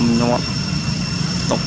อมนวตก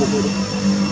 Obrigado.